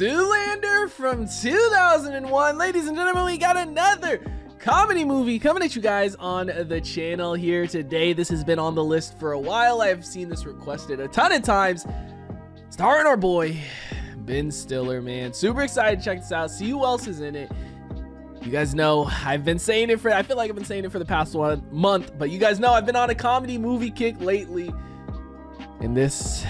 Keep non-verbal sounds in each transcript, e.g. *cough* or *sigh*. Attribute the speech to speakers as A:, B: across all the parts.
A: Zoolander from 2001. Ladies and gentlemen, we got another comedy movie coming at you guys on the channel here today. This has been on the list for a while. I've seen this requested a ton of times. Starring our boy, Ben Stiller, man. Super excited to check this out, see who else is in it. You guys know I've been saying it for, I feel like I've been saying it for the past one month, but you guys know I've been on a comedy movie kick lately. And this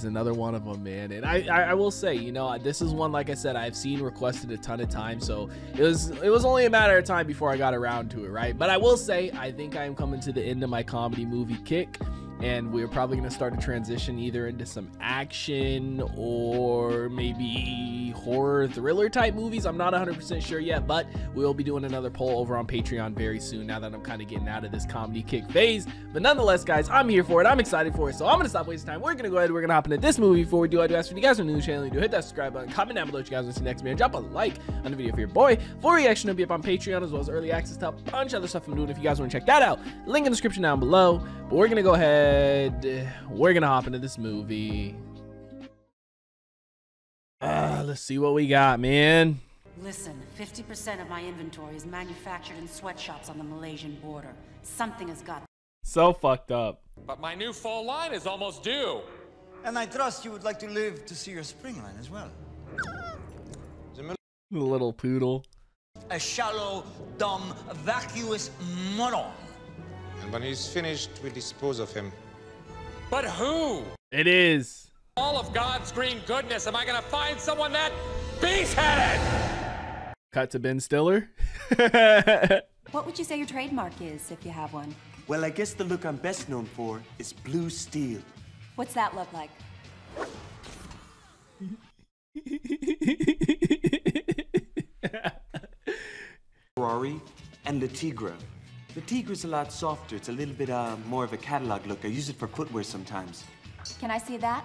A: is another one of them, man. And I, I, I, will say, you know, this is one, like I said, I've seen requested a ton of times. So it was, it was only a matter of time before I got around to it, right? But I will say, I think I am coming to the end of my comedy movie kick and we're probably going to start a transition either into some action or maybe horror thriller type movies. I'm not 100% sure yet but we'll be doing another poll over on patreon very soon now that i'm kind of getting out of this comedy kick phase. But nonetheless guys i'm here for it. I'm excited for it. So i'm gonna stop wasting time. We're gonna go ahead we're gonna hop into this movie before we do. I do ask for you guys are new to the channel you do hit that subscribe button comment down below what you guys want to see next man. Drop a like on the video for your boy. Full reaction will be up on patreon as well as early access to a bunch of other stuff i'm doing if you guys want to check that out. Link in the description down below. But we're gonna go ahead. We're gonna hop into this movie. Uh, let's see what we got, man.
B: Listen, 50% of my inventory is manufactured in sweatshops on the Malaysian border. Something has got.
A: So fucked up.
C: But my new fall line is almost due.
D: And I trust you would like to live to see your spring line as well.
A: The little poodle.
D: A shallow, dumb, vacuous moron.
E: And when he's finished, we dispose of him.
C: But who?
A: It is.
C: All of God's green goodness, am I gonna find someone that beast-headed?
A: Cut to Ben Stiller. *laughs*
F: what would you say your trademark is, if you have one?
G: Well, I guess the look I'm best known for is blue steel.
F: What's that look like?
G: Ferrari and the Tigra. The Tigra's a lot softer. It's a little bit uh, more of a catalog look. I use it for footwear sometimes.
F: Can I see that?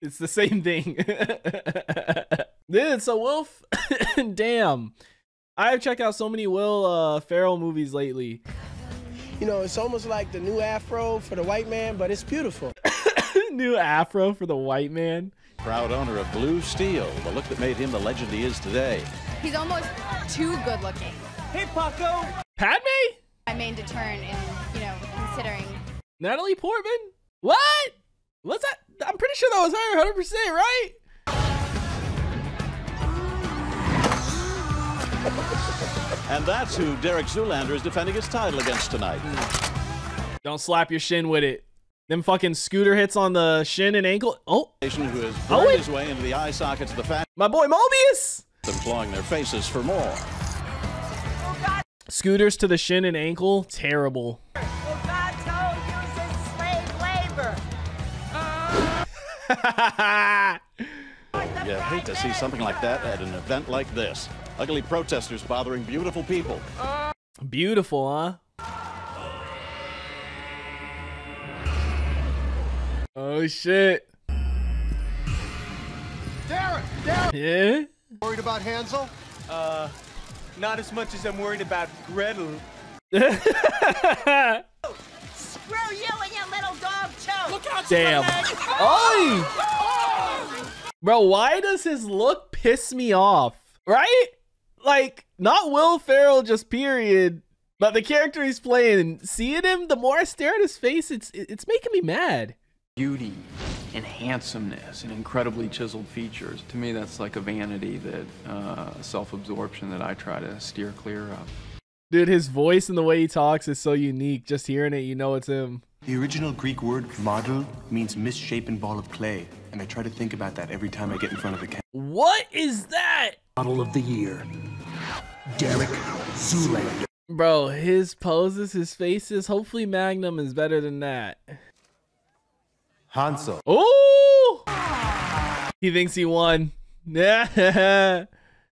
A: It's the same thing. *laughs* Dude, so Wolf, *coughs* damn. I've checked out so many Will uh, Ferrell movies lately.
H: You know, it's almost like the new afro for the white man, but it's beautiful. *coughs*
A: new afro for the white man.
I: Proud owner of Blue Steel, the look that made him the legend he is today.
J: He's almost too good looking.
H: Hey, Paco.
A: Padme?
J: I made to turn in, you know, considering.
A: Natalie Portman? What? What's that? I'm pretty sure that was her, 100%, right?
I: and that's who Derek Zoolander is defending his title against tonight.
A: Don't slap your shin with it. Them fucking scooter hits on the shin and ankle. Oh.
I: Who has burned oh, his way into the eye sockets of the fan.
A: My boy Mobius.
I: Them clawing their faces for more.
A: Scooters to the shin and ankle, terrible. *laughs*
I: you hate to see something like that at an event like this. Ugly protesters bothering beautiful people.
A: Beautiful, huh? Oh shit.
K: Derek, Derek.
A: Yeah.
K: Worried about Hansel?
H: Uh, not as much as I'm worried about Gretel.
L: Screw you and your little dog too.
C: Look out,
A: Damn. Oh! Bro, why does his look piss me off? Right? Like, not Will Ferrell, just period. But the character he's playing, seeing him, the more I stare at his face, it's it's making me mad.
M: Beauty and handsomeness and incredibly chiseled features. To me, that's like a vanity that uh, self-absorption that I try to steer clear of.
A: Dude, his voice and the way he talks is so unique. Just hearing it, you know it's him.
G: The original Greek word model means misshapen ball of clay, and I try to think about that every time I get in front of the camera.
A: What is that?
N: Model of the year, Derek Zoolander.
A: Bro, his poses, his faces. Hopefully, Magnum is better than that.
G: Hansel.
A: Oh! He thinks he won. Yeah.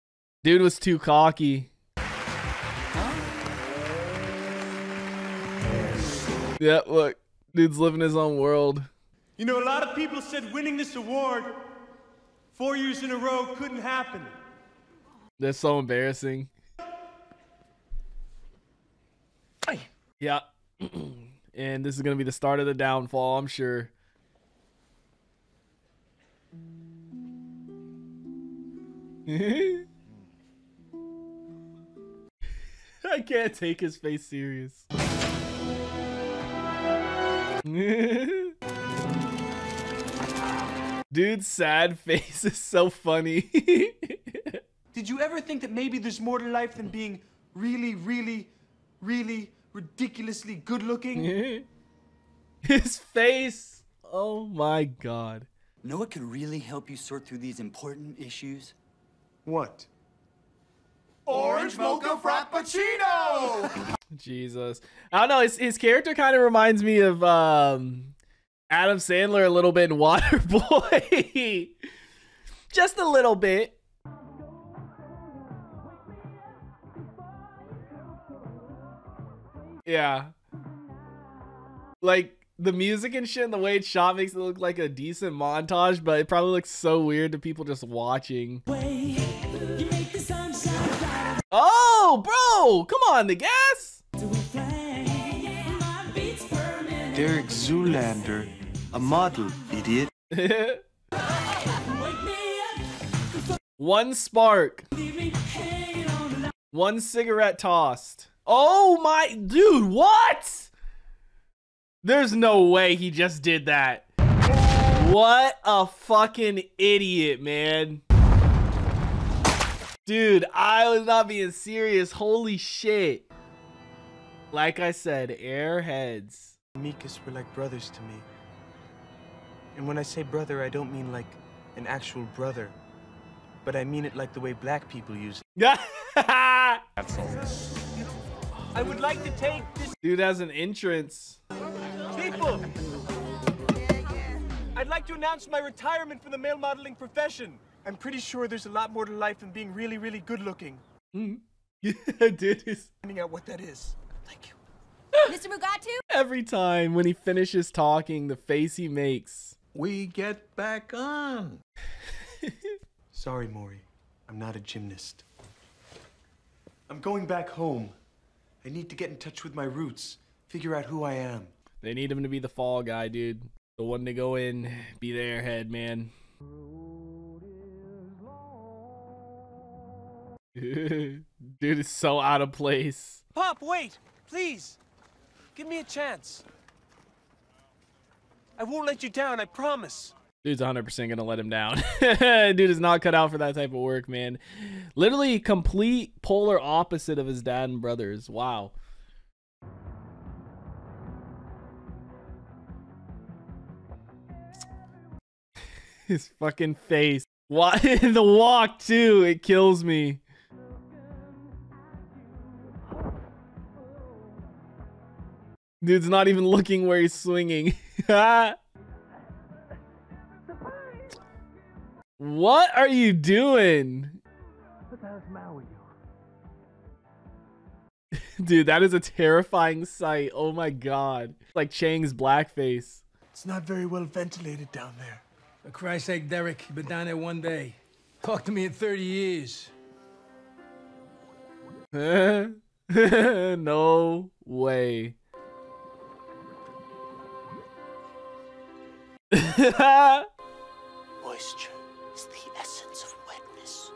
A: *laughs* Dude was too cocky. Yeah, look. Dude's living his own world.
H: You know, a lot of people said winning this award four years in a row couldn't happen.
A: That's so embarrassing. Yeah. *clears throat* and this is going to be the start of the downfall, I'm sure. *laughs* I can't take his face serious. *laughs* Dude's sad face *laughs* is so funny.
G: Did you ever think that maybe there's more to life than being really, really, really ridiculously good looking?
A: his face. Oh my god.
D: Know what could really help you sort through these important issues?
G: What?
K: Orange mocha frappuccino! *laughs*
A: Jesus. I don't know, his, his character kind of reminds me of um Adam Sandler a little bit in *laughs* Waterboy. Just a little bit. Yeah. Like the music and shit and the way it's shot makes it look like a decent montage, but it probably looks so weird to people just watching. Oh, bro! Come on, the gas!
G: Derek Zoolander, a model, idiot. *laughs*
A: One spark. One cigarette tossed. Oh my, dude, what? There's no way he just did that. What a fucking idiot, man. Dude, I was not being serious. Holy shit. Like I said, airheads.
G: Meekus were like brothers to me. And when I say brother, I don't mean like an actual brother, but I mean it like the way black people use it. *laughs* I would like to take this.
A: Dude has an entrance.
G: People! I'd like to announce my retirement from the male modeling profession. I'm pretty sure there's a lot more to life than being really, really good looking. Hmm. *laughs*
A: Dude is
G: Finding out what that is. Thank you. *gasps*
F: Mr. Mugatu?
A: every time when he finishes talking, the face he makes.
K: We get back on. *laughs*
G: Sorry, Maury. I'm not a gymnast. I'm going back home. I need to get in touch with my roots, figure out who I am.
A: They need him to be the fall guy, dude. The one to go in, be the airhead, man. *laughs* Dude is so out of place.
G: Pop, wait! Please! Give me a chance. I won't let you down, I promise.
A: Dude's 100% gonna let him down. *laughs* Dude is not cut out for that type of work, man. Literally complete polar opposite of his dad and brothers. Wow. *laughs* His fucking face. Why the walk too? It kills me. Dude's not even looking where he's swinging. *laughs* what are you doing?
K: What the hell's the matter with you?
A: Dude, that is a terrifying sight. Oh my god. Like Chang's blackface.
G: It's not very well ventilated down there.
O: For Christ's sake, Derek, you've been down there one day. Talk to me in 30 years. *laughs*
A: no way. *laughs*
N: Moisture is the essence of wetness.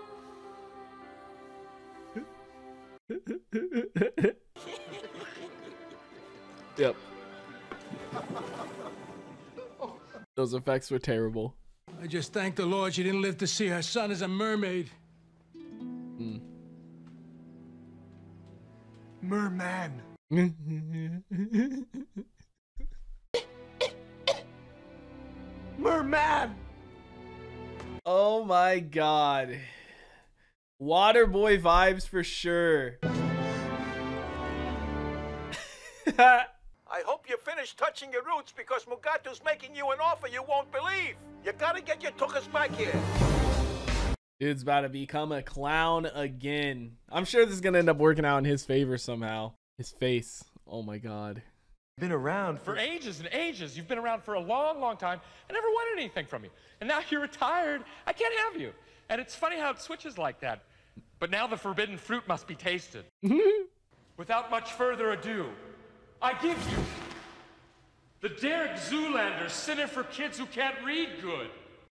A: yep. Those effects were terrible.
O: I just thank the Lord she didn't live to see her son as a mermaid.
A: Mm.
G: Merman. *laughs* Merman!
A: Oh my god. Waterboy vibes for sure. *laughs*
K: I hope you finish touching your roots because Mugatu's making you an offer you won't believe. You gotta get your tuchus back here.
A: Dude's about to become a clown again. I'm sure this is gonna end up working out in his favor somehow. His face. Oh my god
G: been around
C: for, for, ages and ages. You've been around for a long, long time. I never wanted anything from you. And now *laughs* you're retired. I can't have you. And it's funny how it switches like that. But now the forbidden fruit must be tasted. *laughs* Without much further ado, I give you the Derek Zoolander Center for Kids Who Can't Read Good.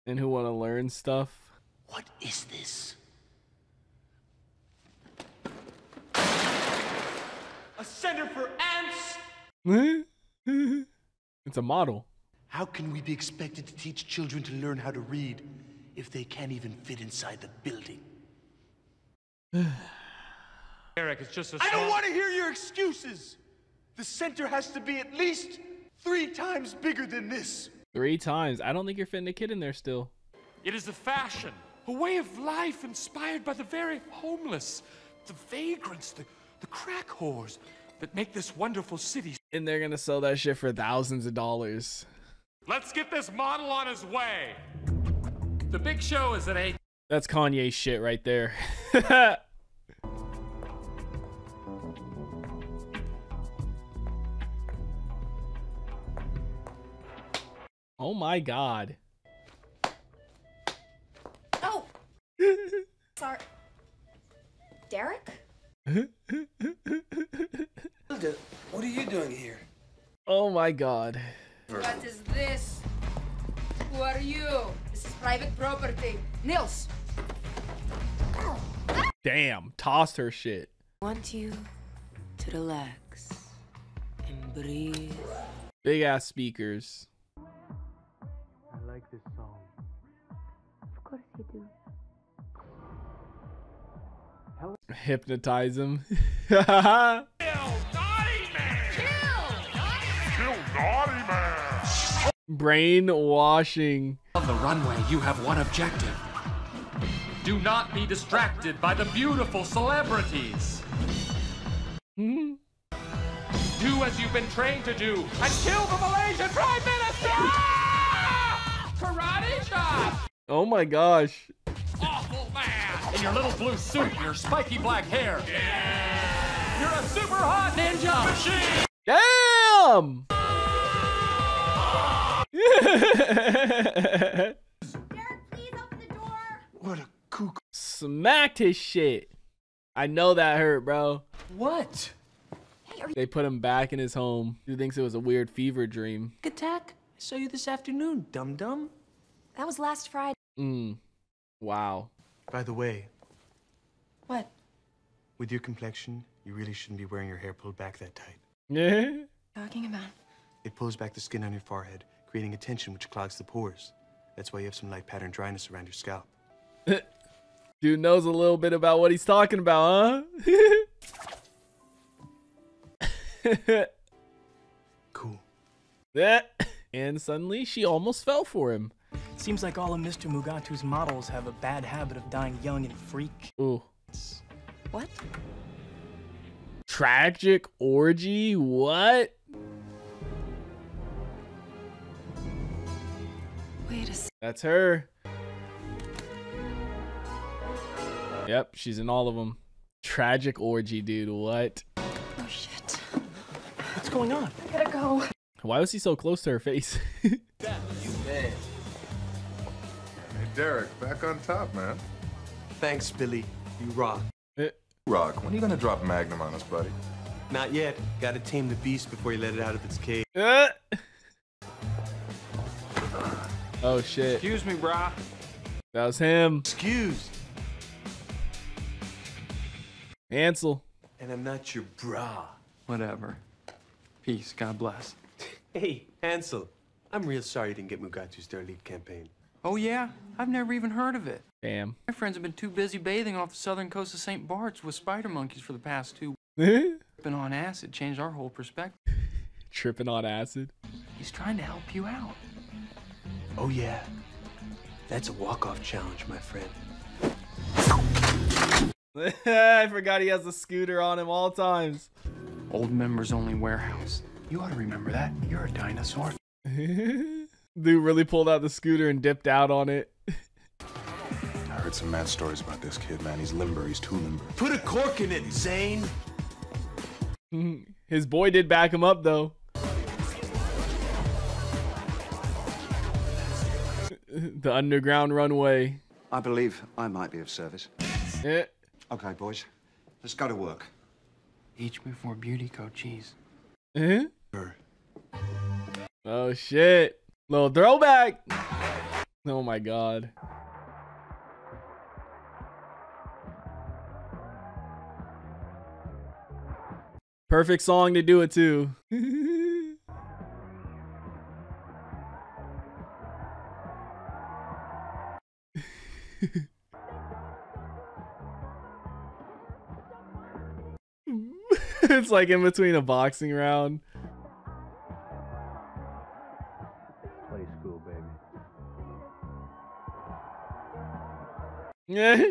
A: And who want to learn stuff.
N: What is this?
H: A center for *laughs*
A: it's a model.
G: How can we be expected to teach children to learn how to read if they can't even fit inside the building? *sighs*
C: Eric, it's just a
G: I don't want to hear your excuses. The center has to be at least three times bigger than this.
A: Three times. I don't think you're fitting a kid in there still.
C: It is a fashion, a way of life inspired by the very homeless, the vagrants, the, the crack whores that make this wonderful city.
A: And they're gonna sell that shit for thousands of dollars.
C: Let's get this model on his way. The big show is at 8.
A: That's Kanye shit right there. *laughs* oh my god.
F: Oh! *laughs* Sorry. Derek?
P: What are you doing here?
A: Oh my god.
Q: What is this? Who are you? This is private property. Nils!
A: Damn, tossed her shit.
B: want you to relax and breathe.
A: Big ass speakers.
G: I like this song.
F: Of course you do.
A: Hypnotize him. *laughs* Brainwashing.
C: On the runway, you have one objective. Do not be distracted by the beautiful celebrities.
A: Hmm?
C: Do as you've been trained to do and kill the Malaysian Prime Minister! Ah! Karate chop!
A: Oh my gosh.
C: Awful man! In your little blue suit and your spiky black hair. Yeah. You're a super hot ninja machine!
A: Damn! *laughs*
G: What a kook.
A: Smacked his shit. I know that hurt, bro.
P: What?
A: They put him back in his home. Who thinks it was a weird fever dream?
P: Attack? I saw you this afternoon, dum dum.
F: That was last Friday.
A: Mm. Wow.
G: By the way,
Q: What?
G: with your complexion, you really shouldn't be wearing your hair pulled back that tight.
A: Yeah. *laughs*
F: Talking about.
G: It pulls back the skin on your forehead, creating a tension which clogs the pores. That's why you have some light pattern dryness around your scalp. *laughs*
A: Dude knows a little bit about what he's talking about, huh? *laughs*
G: cool.
A: Yeah. And suddenly she almost fell for him.
R: Seems like all of Mr. Mugatu's models have a bad habit of dying young and freak.
A: Ooh.
F: What?
A: Tragic orgy? What?
F: Wait a sec.
A: That's her. Yep, she's in all of them. Tragic orgy, dude. What?
F: Oh shit.
R: What's going on?
F: I gotta go.
A: Why was he so close to her face? *laughs*
S: Hey, Derek, back on top, man.
G: Thanks, Billy. You rock.
S: Rock, when are you gonna drop Magnum on us, buddy?
G: Not yet. Gotta tame the beast before you let it out of its cage.
A: Uh. oh shit.
M: Excuse me, brah.
A: That was him.
G: Excuse.
A: Hansel.
G: And I'm not your bra.
M: Whatever. Peace. God bless.
G: Hey, Hansel. I'm real sorry you didn't get Mugatu's their lead campaign.
M: Oh, yeah? I've never even heard of it.
A: Damn.
M: My friends have been too busy bathing off the southern coast of St. Bart's with spider monkeys for the past two *laughs* Been on acid changed our whole perspective.
A: Tripping on acid.
M: He's trying to help you out.
G: Oh, yeah. That's a walk-off challenge, my friend. *laughs*
A: I forgot he has a scooter on him all times.
M: Old members only warehouse. You ought to remember that. You're a dinosaur. *laughs*
A: Dude really pulled out the scooter and dipped out on it.
S: I heard some mad stories about this kid, man. He's limber. He's too limber.
G: Put a cork in it, Zane. *laughs*
A: His boy did back him up though. *laughs* the underground runway.
T: I believe I might be of service.
A: Yeah.
T: Okay, boys, let's go to work.
M: Each before beauty code cheese.
A: Eh? Oh shit. Little throwback. Oh my god. Perfect song to do it too. *laughs* it's like in between a boxing round. Yeah.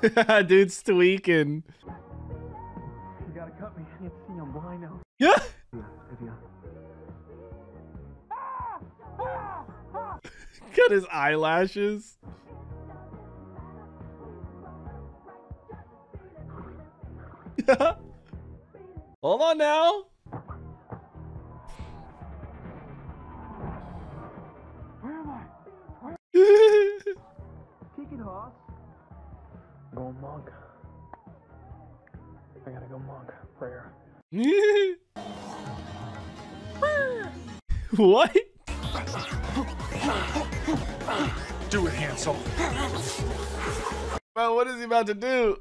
A: *laughs* Dude's tweaking.
P: You gotta cut me. I can't see. I'm blind now.
A: Yeah. *laughs* Cut his eyelashes. *laughs* Hold on now.
P: Kick it, Hoss. Monk. I gotta go monk. Prayer. *laughs*
A: what?
C: Do it, Hansel.
A: Bro, what is he about to do?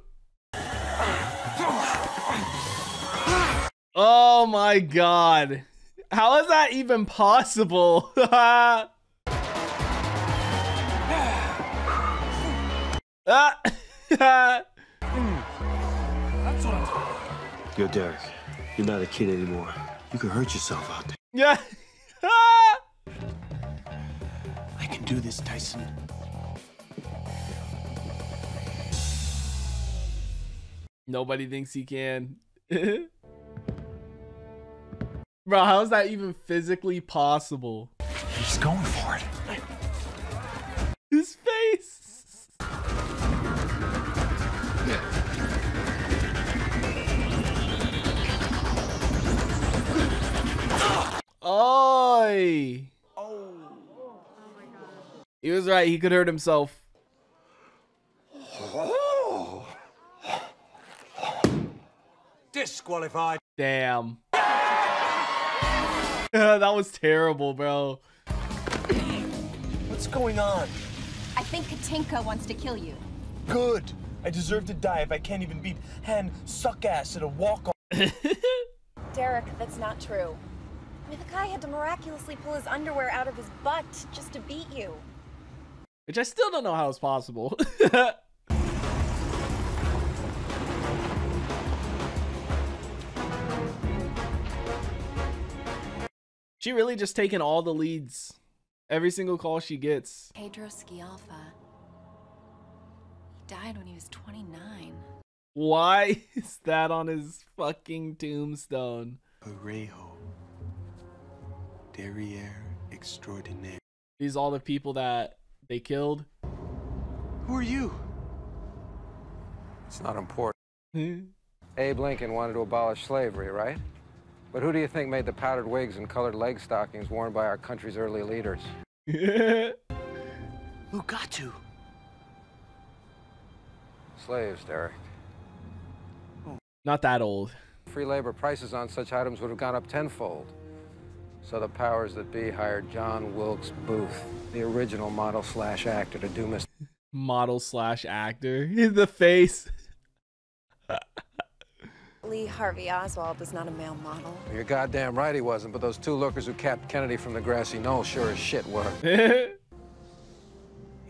A: Oh my god. How is that even possible? *laughs* *laughs* Ah.
C: That's what I'm talking
N: Yo, Derek, you're not a kid anymore. You can hurt yourself out there.
A: Yeah. *laughs*
G: I can do this, Tyson.
A: Nobody thinks he can. *laughs* Bro, how is that even physically possible?
C: He's going for it.
A: Oi. Oh. He was right. He could hurt himself.
K: Disqualified.
A: Damn. *laughs* that was terrible, bro.
G: What's going on?
F: I think Katinka wants to kill you.
G: Good. I deserve to die if I can't even beat Han suck ass at a walk-off. *laughs*
F: Derek, that's not true. I mean, the guy had to miraculously pull his underwear out of his butt just to beat you.
A: Which I still don't know how it's possible. *laughs* she really just taking all the leads. Every single call she gets.
F: Pedro Scialfa. He died when he was 29.
A: Why *laughs* is that on his fucking tombstone?
G: Parejo. Derriere uh, extraordinaire.
A: These all the people that they killed.
G: Who are you?
U: It's not important. Hmm? Abe Lincoln wanted to abolish slavery, right? But who do you think made the powdered wigs and colored leg stockings worn by our country's early leaders? *laughs*
G: Who got to?
U: Slaves, Derek.
A: Not that old.
U: Free labor prices on such items would have gone up tenfold. So the powers that be hired John Wilkes Booth, the original model slash actor, to do Mr.
A: Model slash actor. *laughs* In the face. *laughs*
F: Lee Harvey Oswald is not a male model.
U: You're goddamn right he wasn't, but those two lookers who capped Kennedy from the grassy knoll sure as shit were. *laughs*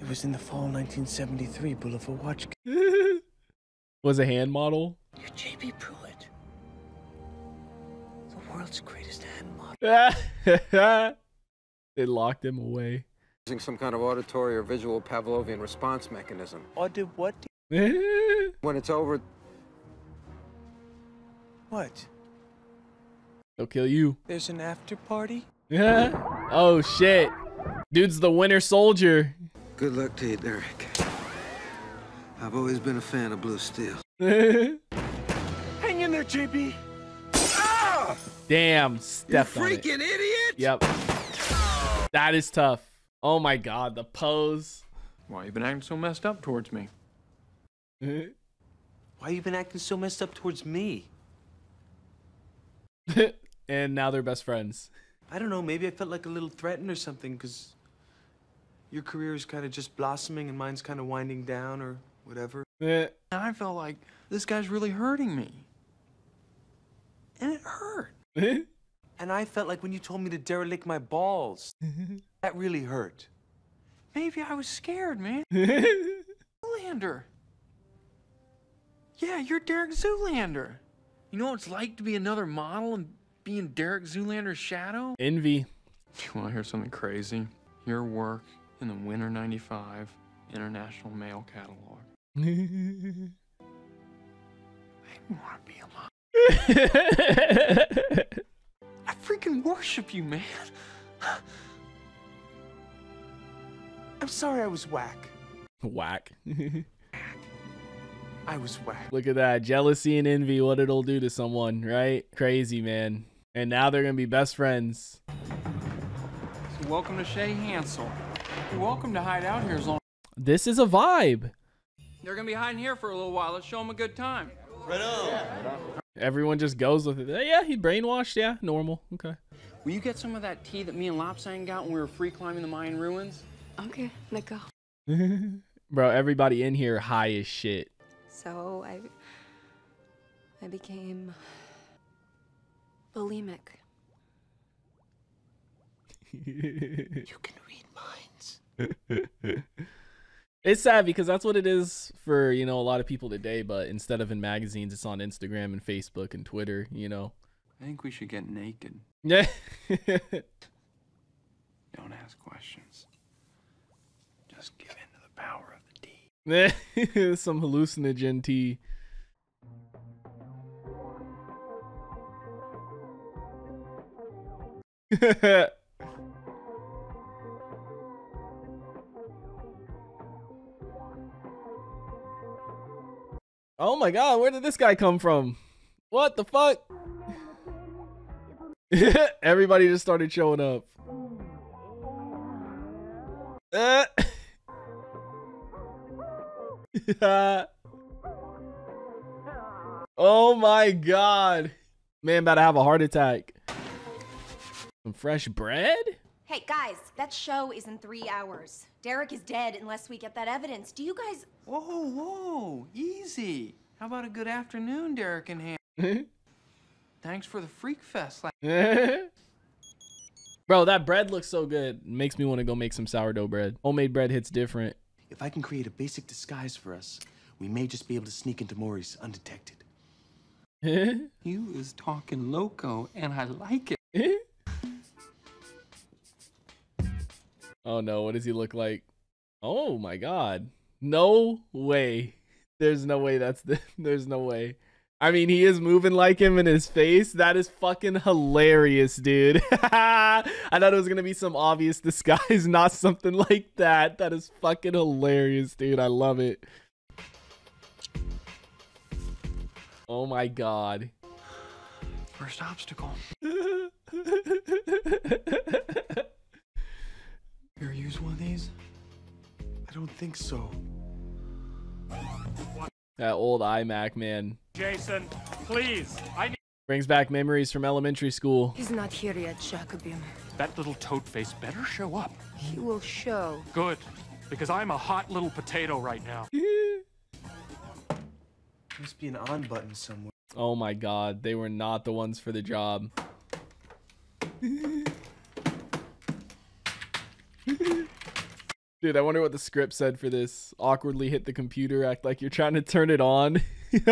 G: It was in the fall 1973 Bulova Watch.
A: Was a hand model.
G: You're J.P. Prewitt. The world's greatest hand model. *laughs*
A: they locked him away.
U: Using some kind of auditory or visual Pavlovian response mechanism.
G: Or did what? *laughs*
U: When it's over,
G: What?
A: They'll kill you.
G: There's an after party?
A: Yeah. *laughs* Oh shit. Dude's the winter soldier.
V: Good luck to you, Derek. I've always been a fan of Blue Steel.
G: Hang in there, JP.
A: Damn, stepped on it.
V: freaking idiot!
A: Yep. That is tough. Oh my god, the pose.
M: Why you been acting so messed up towards me?
G: Why you been acting so messed up towards me? *laughs*
A: and now they're best friends.
G: I don't know, maybe I felt like a little threatened or something, because your career is kind of just blossoming and mine's kind of winding down or whatever.
A: Eh.
M: And I felt like this guy's really hurting me. And it hurt.
G: And I felt like when you told me to derelict my balls. *laughs* that really hurt.
M: Maybe I was scared, man. *laughs* Zoolander. Yeah, you're Derek Zoolander. You know what it's like to be another model and be in Derek Zoolander's shadow?
A: Envy.
M: You want to hear something crazy? Your work in the Winter 95 International Male Catalog. *laughs* I want to be alive. I freaking worship you, man.
G: I'm sorry I was whack.
A: Whack.
G: I was whack.
A: Look at that. Jealousy and envy, what it'll do to someone, right? Crazy, man. And now they're going to be best friends.
M: So welcome to Chez Hansel. You're welcome to hide out here as long.
A: This is a vibe.
M: They're gonna be hiding here for a little while. Let's show them a good time.
G: Right on.
A: Everyone just goes with it. Uh, yeah, he brainwashed. Yeah, normal. Okay.
M: Will you get some of that tea that me and Lopsang got when we were free climbing the Mayan ruins?
F: Okay, let go. *laughs*
A: Bro, everybody in here high as shit.
F: So I I became bulimic. *laughs*
G: you can read minds. *laughs*
A: it's sad because that's what it is for, you know, a lot of people today, but instead of in magazines, it's on Instagram and Facebook and Twitter, you know.
M: I think we should get naked.
A: Yeah. *laughs*
M: Don't ask questions. Just give in to the power of the tea. *laughs*
A: Some hallucinogen tea. *laughs* oh my god, where did this guy come from? What the fuck? *laughs* Everybody just started showing up. *laughs* Oh my god. Man about to have a heart attack. Some fresh bread?
F: Hey guys, that show is in three hours. Derek is dead unless we get that evidence. Do you guys?
M: Whoa, whoa, easy. How about a good afternoon, Derek and Ham? *laughs* Thanks for the freak fest.
A: Bro, that bread looks so good. Makes me want to go make some sourdough bread. Homemade bread hits different.
G: If I can create a basic disguise for us, we may just be able to sneak into Maury's undetected. *laughs*
M: you is talking loco, and I like it. *laughs*
A: oh no, what does he look like? Oh my god. No way. There's no way that's the *laughs* there's no way. I mean, he is moving like him in his face. That is fucking hilarious, dude. *laughs* I thought it was gonna be some obvious disguise, *laughs* not something like that. That is fucking hilarious, dude. I love it. Oh my god.
M: First obstacle. Ever use one of these?
G: I don't think so.
A: That old iMac, man.
C: Jason, please. I need.
A: Brings back memories from elementary school.
Q: He's not here yet, Jacobim.
C: That little toad face better show up.
Q: He will show.
C: Good, because I'm a hot little potato right now. *laughs*
G: Must be an on button somewhere.
A: Oh my god, they were not the ones for the job. *laughs* Dude, I wonder what the script said for this. Awkwardly hit the computer, act like you're trying to turn it on. *laughs*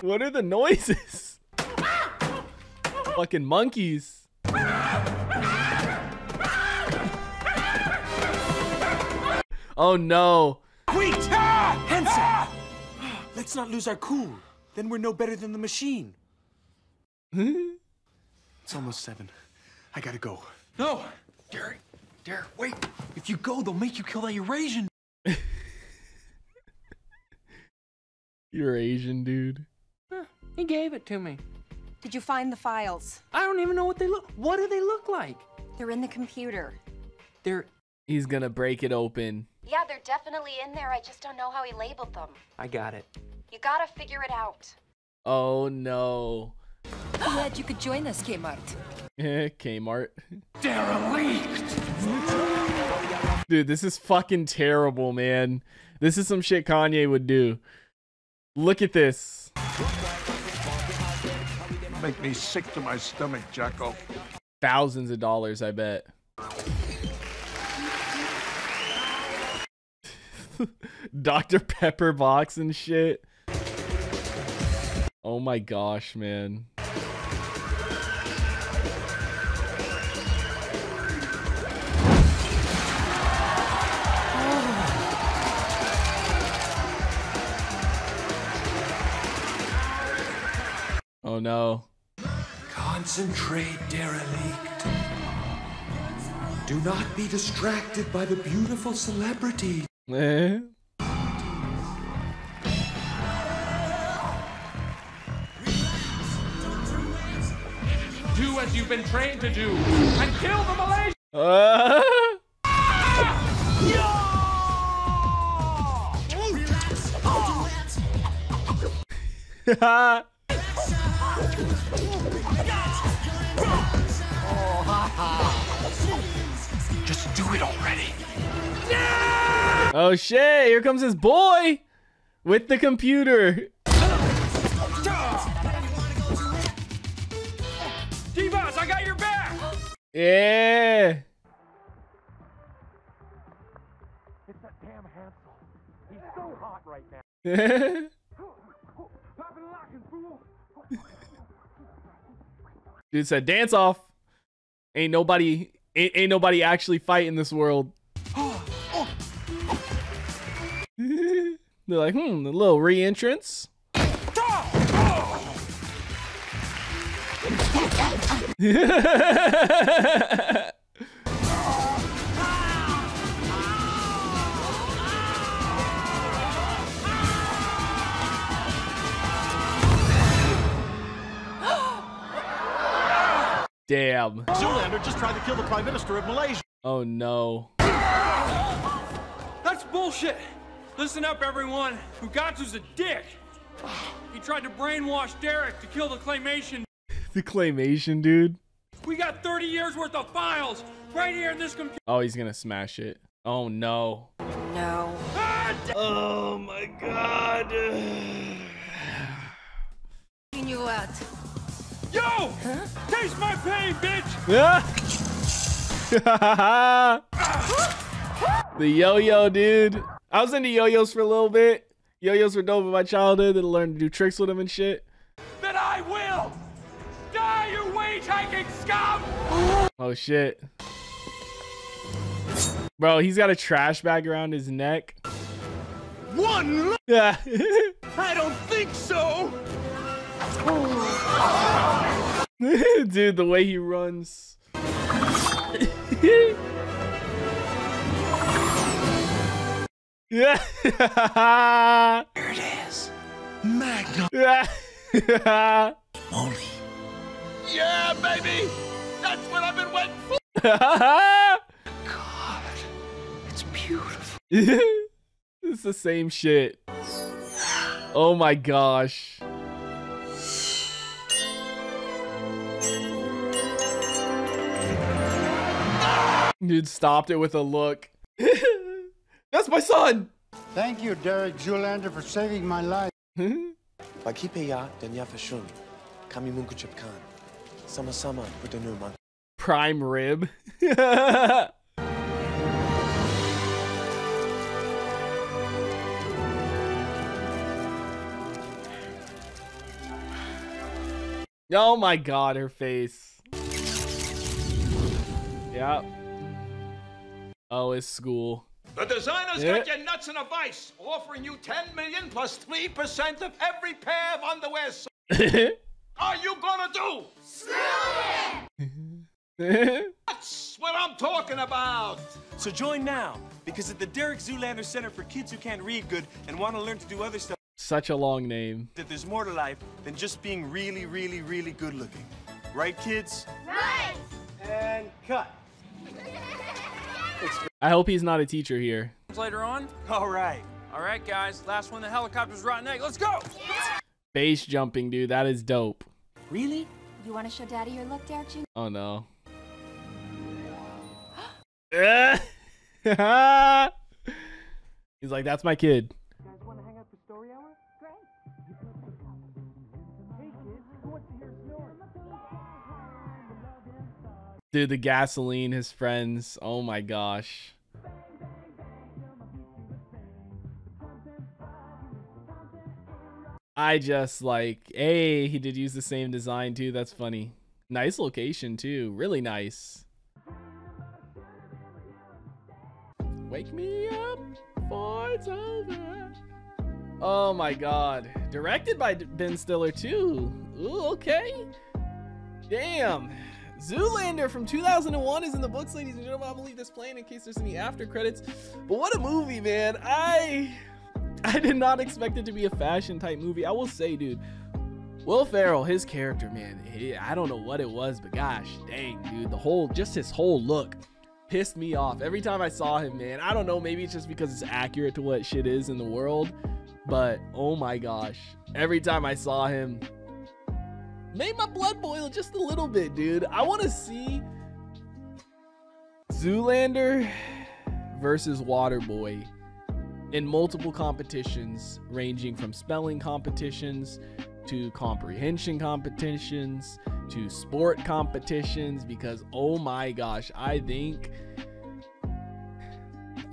A: what are the noises? Fucking monkeys. Oh no.
G: Wait! Hanson! Let's not lose our cool. Then we're no better than the machine. *laughs* it's almost seven. I gotta go.
M: No! Derek, Derek, wait. If you go, they'll make you kill that Eurasian. *laughs*
A: You're Asian, dude.
M: He gave it to me.
F: Did you find the files?
M: I don't even know what they look. What do they look like?
F: They're in the computer.
M: They're.
A: He's gonna break it open.
F: Yeah, they're definitely in there. I just don't know how he labeled them.
M: I got it.
F: You gotta figure it out.
A: Oh no.
Q: Glad you could join us, Kmart. *laughs*
A: Kmart.
C: Derelict!
A: Dude, this is fucking terrible, man. This is some shit Kanye would do. Look at this.
K: Make me sick to my stomach, Jacko.
A: Thousands of dollars, I bet. *laughs* Dr. Pepper box and shit. Oh my gosh, man. Oh no.
W: Concentrate, derelict. Do not be distracted by the beautiful celebrity.
A: Eh?
C: Do as you've been trained to do and kill the Malaysian.
A: Uh, *laughs*
W: Just
A: oh shit, here comes his boy with the computer.
C: D-Boss, I got your back.
A: Yeah.
C: It's that damn Hansel. He's so hot right now. Pop and lock and fool.
A: Dude said dance off. Ain't nobody ain't, ain't nobody actually fight in this world. They're like, hmm, a little re-entrance. *laughs* Damn.
K: Zoolander just tried to kill the Prime Minister of Malaysia.
A: Oh no.
X: That's bullshit. Listen up, everyone. Fugatu's a dick. He tried to brainwash Derek to kill the claymation.
A: The claymation dude.
X: We got 30 years worth of files right here in this computer.
A: Oh, he's gonna smash it. Oh no.
B: No.
A: Oh my god.
Q: you out.
X: Yo! Taste my pain, bitch! *laughs*
A: the yo-yo, dude. I was into yo-yos for a little bit. Yo-yos were dope in my childhood. I learned to do tricks with them and shit.
C: Then I will die, you wage hiking scum!
A: Oh shit. Bro, he's got a trash bag around his neck.
K: One.
A: Yeah. *laughs*
K: I don't think so. *laughs*
A: Dude, the way he runs. *laughs* yeah. *laughs*
W: There it is. Magnum.
A: Yeah. *laughs*
W: Moly.
K: Yeah, baby. That's what I've been waiting for. *laughs*
W: God, it's beautiful.
A: it's the same shit. Oh my gosh. Dude stopped it with a look. That's my son.
Y: Thank you, Derek Zoolander, for saving my life. *laughs*
N: Pag hipeya dan yafashun, kami mungkuchipkan. Sama-sama berdenuman.
A: Prime rib. *laughs* oh my god, her face. Yep. Oh, it's school.
K: The designer's
A: Yeah.
K: got your nuts in a vice, offering you 10 million plus 3% of every pair of underwear. So *laughs* are you gonna do? *laughs* That's what I'm talking about.
H: So join now, because at the Derek Zoolander Center for Kids Who Can't Read Good and want to learn to do other stuff,
A: Such a long name.
H: that there's more to life than just being really, really, really good looking. Right, kids?
L: Right!
H: And cut. *laughs*
A: I hope he's not a teacher here.
X: Later on.
H: All right.
X: All right, guys. Last one. The helicopter's rotten egg. Let's go.
A: Base jumping, dude. That is dope.
H: Really?
F: You want to show Daddy your look, Derek Jr.?
A: Oh no. *gasps* *laughs* He's like, that's my kid. Dude, the gasoline, his friends. Oh my gosh. I just like, hey, he did use the same design too. That's funny. Nice location too. Really nice. Wake me up before it's over. Oh my god. Directed by Ben Stiller too. Ooh, okay. Damn. Zoolander from 2001 is in the books, ladies and gentlemen. I'll leave this playing in case there's any after credits. But what a movie, man. I I did not expect it to be a fashion type movie. I will say, dude, Will Ferrell, his character, man, he, I don't know what it was, but gosh, dang, dude, the whole, just his whole look pissed me off. Every time I saw him, man, I don't know, maybe it's just because it's accurate to what shit is in the world, but oh my gosh, every time I saw him, made my blood boil just a little bit, dude. I want to see Zoolander versus Waterboy in multiple competitions, ranging from spelling competitions to comprehension competitions to sport competitions. Because oh my gosh, I think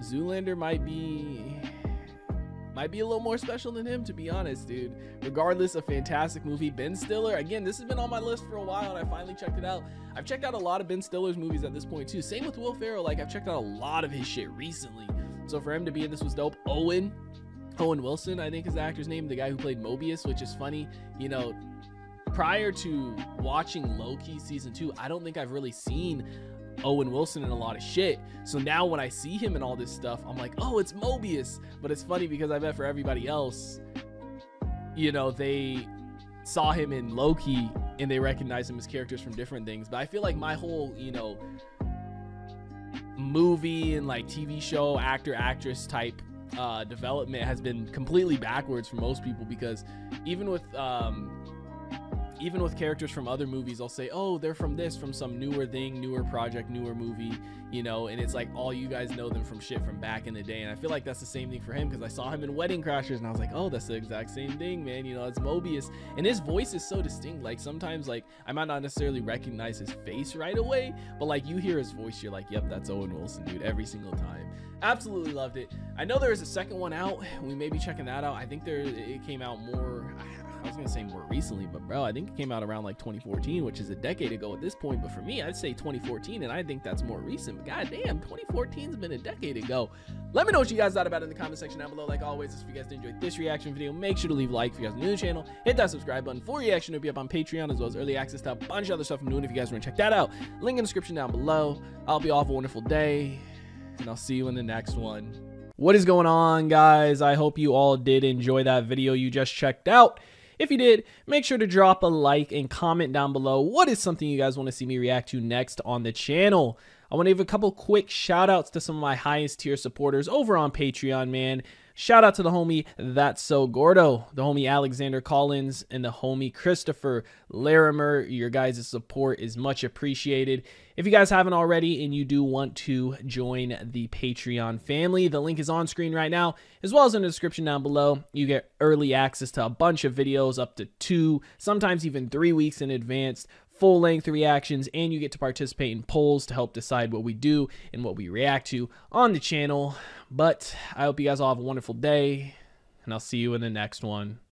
A: Zoolander might be might be a little more special than him to be honest dude. Regardless a fantastic movie ben stiller again this has been on my list for a while and i finally checked it out. I've checked out a lot of ben stiller's movies at this point too. Same with will ferrell like i've checked out a lot of his shit recently. So for him to be in this was dope. Owen owen wilson i think is the actor's name the guy who played mobius which is funny. You know prior to watching loki season two i don't think i've really seen Owen Wilson in a lot of shit. So now when I see him in all this stuff, I'm like, oh, it's Mobius. But it's funny because I bet for everybody else, you know, they saw him in Loki and they recognize him as characters from different things. But I feel like my whole, you know, movie and like TV show actor actress type uh, development has been completely backwards for most people because even with um, even with characters from other movies, I'll say, oh, they're from this, from some newer thing, newer project, newer movie, you know, and it's like all you guys know them from shit from back in the day. And I feel like that's the same thing for him because I saw him in Wedding Crashers and I was like, oh, that's the exact same thing, man. You know, it's Mobius. And his voice is so distinct. Like sometimes, like, I might not necessarily recognize his face right away, but like you hear his voice, you're like, yep, that's Owen Wilson, dude, every single time. Absolutely loved it. I know there is a second one out. We may be checking that out. I think there it came out more. I was gonna say more recently, but bro, I think it came out around like 2014, which is a decade ago at this point. But for me, I'd say 2014, and I think that's more recent. But goddamn, 2014's been a decade ago. Let me know what you guys thought about it in the comment section down below. Like always, if you guys enjoyed this reaction video, make sure to leave a like. If you guys are new to the channel, hit that subscribe button for reaction It'll be up on Patreon as well as early access to a bunch of other stuff I'm doing. If you guys want to check that out, link in the description down below. I'll be off a wonderful day, and I'll see you in the next one. What is going on, guys? I hope you all did enjoy that video you just checked out. If you did, make sure to drop a like and comment down below what is something you guys want to see me react to next on the channel. I want to give a couple quick shout outs to some of my highest tier supporters over on Patreon, man. Shout out to the homie That's So Gordo, the homie Alexander Collins, and the homie Christopher Larimer. Your guys' support is much appreciated. If you guys haven't already and you do want to join the Patreon family, the link is on screen right now, as well as in the description down below. You get early access to a bunch of videos up to two, sometimes even three weeks in advance full length reactions, and you get to participate in polls to help decide what we do and what we react to on the channel. But I hope you guys all have a wonderful day, and I'll see you in the next one.